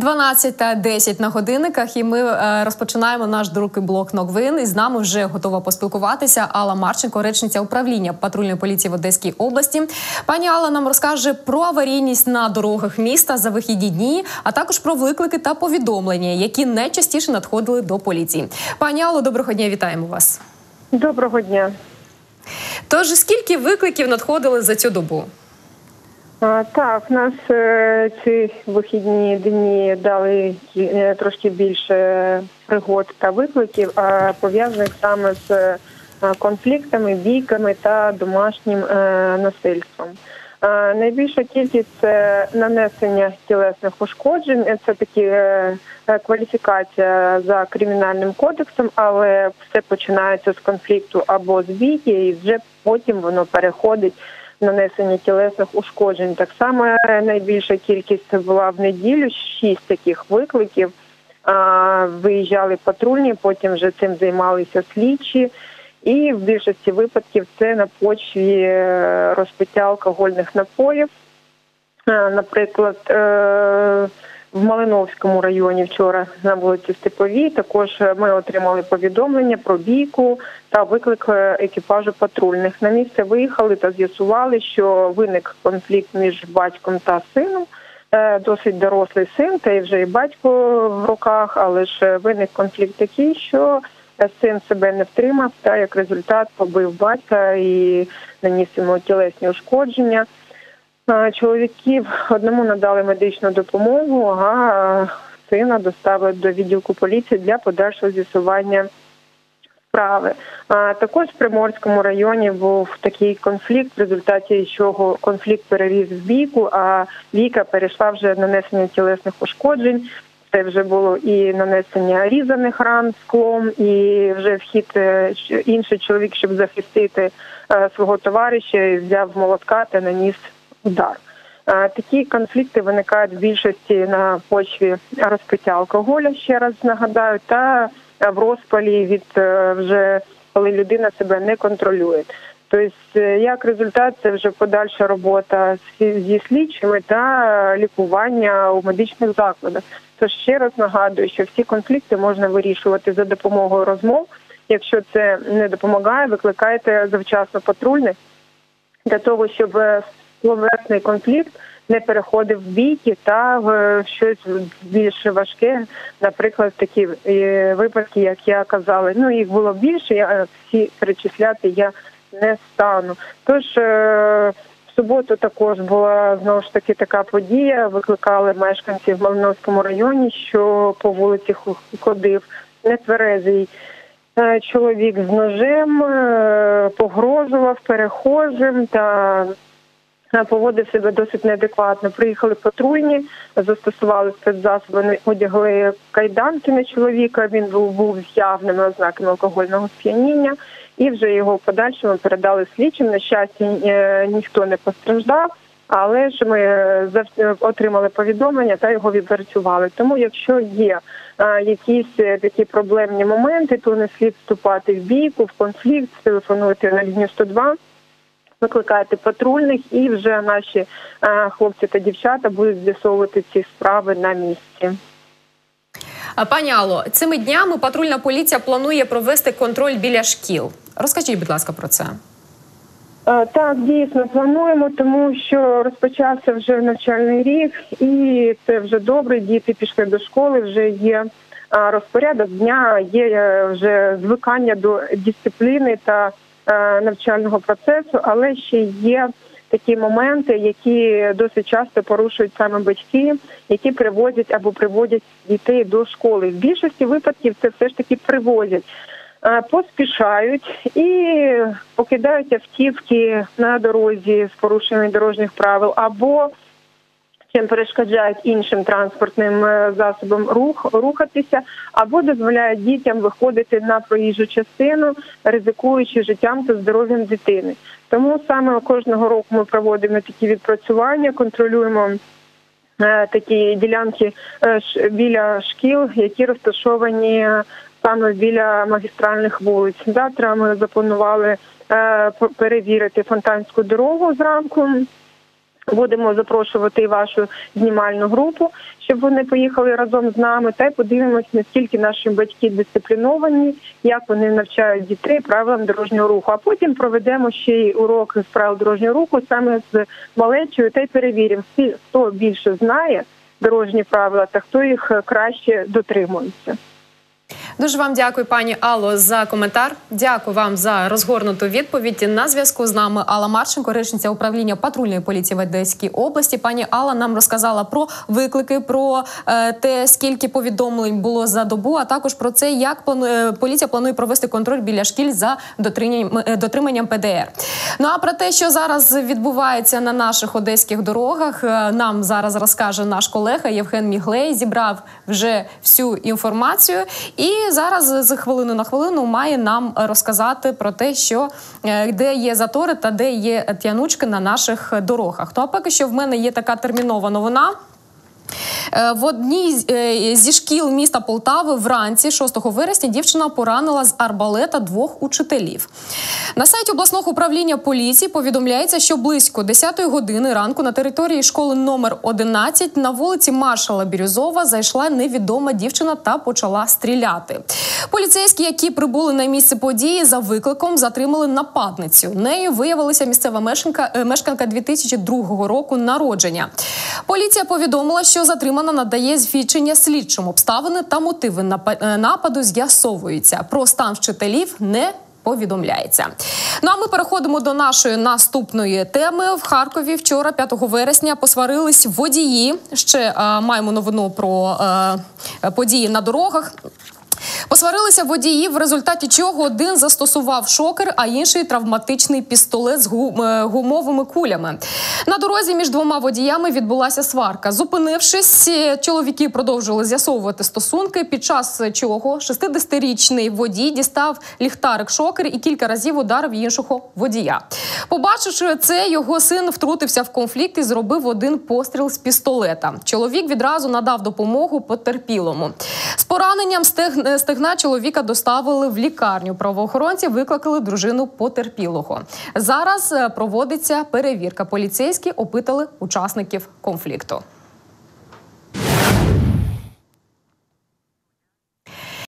12 та 10 на годинниках, і ми е, розпочинаємо наш другий блок новин. І з нами вже готова поспілкуватися. Алла Марченко, речниця управління патрульної поліції в Одеській області. Пані Алла нам розкаже про аварійність на дорогах міста за вихідні дні, а також про виклики та повідомлення, які найчастіше надходили до поліції. Пані Алло, доброго дня, вітаємо вас. Доброго дня. Тож скільки викликів надходили за цю добу? Так, нас е, ці вихідні дні дали е, трошки більше пригод та викликів, пов'язаних саме з е, конфліктами, бійками та домашнім насильством. Найбільша кількість це нанесення тілесних ушкоджень. Це такі кваліфікація за кримінальним кодексом, але все починається з конфлікту або з бійки, і вже потім воно переходить нанесення тілесних ушкоджень. Так само найбільша кількість була в неділю, шість таких викликів. Виїжджали патрульні, потім вже цим займалися слідчі, і в більшості випадків це на почві е, розпиття алкогольних напоїв. Наприклад, е, в Малиновському районі вчора на вулиці Степовій також ми отримали повідомлення про бійку та виклик е, екіпажу патрульних. На місце виїхали та з'ясували, що виник конфлікт між батьком та сином. Е, досить дорослий син, та й вже і батько в руках, але ж виник конфлікт такий, що син себе не втримав, та як результат побив батька і наніс йому тілесні ушкодження. Чоловіків одному надали медичну допомогу, а сина доставили до відділку поліції для подальшого з'ясування справи. А також в Приморському районі був такий конфлікт, в результаті чого конфлікт переріс в бійку, а бійка перейшла вже нанесення тілесних ушкоджень. Це вже було і нанесення різаних ран склом, і вже вхід е, інший чоловік, щоб захистити е, свого товариша, взяв молотка та наніс удар. Такі конфлікти виникають в більшості на почві розпиття алкоголя, ще раз нагадаю, та в розпалі від е, вже коли людина себе не контролює. Тобто, е, як результат, це вже подальша робота зі слідчими та лікування у медичних закладах. Тож ще раз нагадую, що всі конфлікти можна вирішувати за допомогою розмов. Якщо це не допомагає, викликайте завчасно патрульних для того, щоб словесний конфлікт не переходив в бійки та в щось більш важке, наприклад, такі е, випадки, як я казала. Ну їх було більше. Я всі перечисляти я не стану. Тож е, в суботу також була знову ж таки така подія. Викликали мешканців в Малиновському районі, що по вулиці ходив нетверезий. Е, чоловік з ножем погрожував перехожим та поводив себе досить неадекватно. Приїхали патрульні, застосували спецзасоби, одягли кайданки на чоловіка. Він був був з явними ознаками алкогольного сп'яніння, і вже його в подальшому передали слідчим. На щастя, е, ніхто не постраждав. Але ж ми е, отримали повідомлення та його відпрацювали. Тому, якщо є якісь е, такі проблемні моменти, то не слід вступати в бійку, в конфлікт, телефонуйте на лінію 102, викликати патрульних, і вже наші е, хлопці та дівчата будуть з'ясовувати ці справи на місці. Пані Алло, цими днями патрульна поліція планує провести контроль біля шкіл. Розкажіть, будь ласка, про це. Е, так, дійсно плануємо, тому що розпочався вже навчальний рік, і це вже добре. Діти пішли до школи, вже є розпорядок дня, є вже звикання до дисципліни та Е, навчального процесу, але ще є такі моменти, які досить часто порушують саме батьки, які привозять або приводять дітей до школи. В більшості випадків це все ж таки привозять. Е, поспішають і покидають автівки на дорозі з порушенням дорожніх правил, або чим перешкоджають іншим транспортним е, засобам рух рухатися, або дозволяють дітям виходити на проїжджу частину, ризикуючи життям та здоров'ям дитини. Тому саме кожного року ми проводимо такі відпрацювання, контролюємо. Е, такі ділянки е, біля шкіл, які розташовані саме біля магістральних вулиць. Завтра ми запланували перевірити фонтанську дорогу зранку Будемо запрошувати вашу знімальну групу, щоб вони поїхали разом з нами, та й подивимось, наскільки наші батьки дисципліновані, як вони навчають дітей правилам дорожнього руху. А потім проведемо ще й урок з правил дорожнього руху саме з малечою, та й перевіримо, всі, хто більше знає дорожні правила та хто їх краще дотримується. Дуже вам дякую, пані Алло, за коментар. Дякую вам за розгорнуту відповідь. На зв'язку з нами Алла Марченко, речниця управління патрульної поліції в Одеській області. Пані Алла нам розказала про виклики, про е, те, скільки повідомлень було за добу, а також про це, як планує, поліція планує провести контроль біля шкіль за дотриманням, е, дотриманням ПДР. Ну а про те, що зараз відбувається на наших одеських дорогах, е, нам зараз розкаже наш колега Євген Міглей. Зібрав вже всю інформацію. І зараз з хвилини на хвилину має нам розказати про те, що е, де є затори та де є тянучки на наших дорогах. Ну а поки що в мене є така термінова новина. Е, в одній е, зі шкіл міста Полтави вранці, 6 вересня, дівчина поранила з арбалета двох учителів. На сайті обласного управління поліції повідомляється, що близько 10-ї години ранку на території школи номер 11 на вулиці Маршала Бірюзова зайшла невідома дівчина та почала стріляти. Поліцейські, які прибули на місце події, за викликом затримали нападницю. Нею виявилася місцева мешканка е, мешканка 2002 року народження. Поліція повідомила, що затримана надає свідчення слідчим обставини та мотиви е, нападу з'ясовуються. Про стан вчителів не Повідомляється. Ну а ми переходимо до нашої наступної теми. В Харкові вчора, 5 вересня, посварились водії. Ще е, маємо новину про е, події на дорогах. Посварилися водії, в результаті чого один застосував шокер, а інший травматичний пістолет з е, гумовими кулями. На дорозі між двома водіями відбулася сварка. Зупинившись, е, чоловіки продовжили з'ясовувати стосунки. Під час чого 60-річний водій дістав ліхтарик шокер і кілька разів ударив іншого водія. Побачивши це, його син втрутився в конфлікт і зробив один постріл з пістолета. Чоловік відразу надав допомогу потерпілому. З пораненням стег стегна чоловіка доставили в лікарню. Правоохоронці викликали дружину потерпілого. Зараз е, проводиться перевірка. Поліцейські опитали учасників конфлікту.